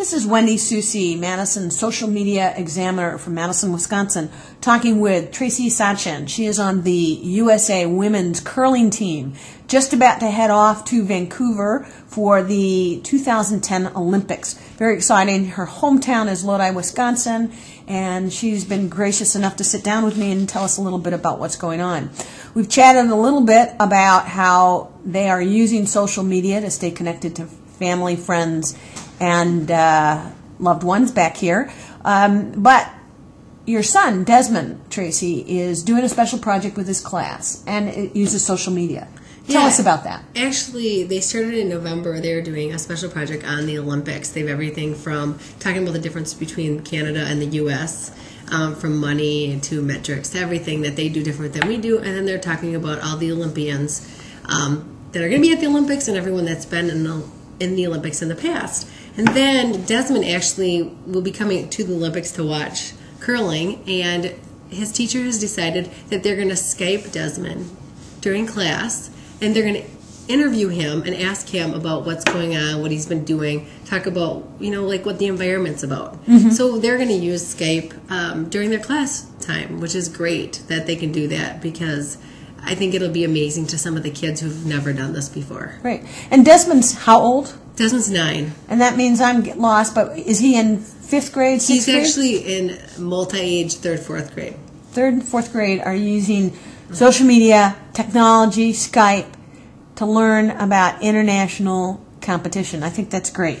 This is Wendy Soucie, Madison social media examiner from Madison, Wisconsin, talking with Tracy Sachtjen. She is on the USA women's curling team, just about to head off to Vancouver for the 2010 Olympics. Very exciting. Her hometown is Lodi, Wisconsin, and she's been gracious enough to sit down with me and tell us a little bit about what's going on. We've chatted a little bit about how they are using social media to stay connected to family, friends, and uh, loved ones back here. Um, but your son, Desmond Tracy, is doing a special project with his class, and it uses social media. Tell Yeah. us about that. Actually, they started in November. They're doing a special project on the Olympics. They have everything from talking about the difference between Canada and the U.S., um, from money to metrics to everything that they do different than we do. And then they're talking about all the Olympians um, that are going to be at the Olympics and everyone that's been in the, in the Olympics in the past. And then Desmond actually will be coming to the Olympics to watch curling, and his teacher has decided that they're going to Skype Desmond during class, and they're going to interview him and ask him about what's going on, what he's been doing, talk about you know like what the environment's about. So they're going to use Skype um, during their class time, which is great that they can do that because I think it'll be amazing to some of the kids who've never done this before. Right. And Desmond's how old? Desmond's nine. And that means I'm lost, but is he in fifth grade, sixth He's grade? actually in multi-age third, fourth grade. Third and fourth grade are using social media, technology, Skype to learn about international competition. I think that's great.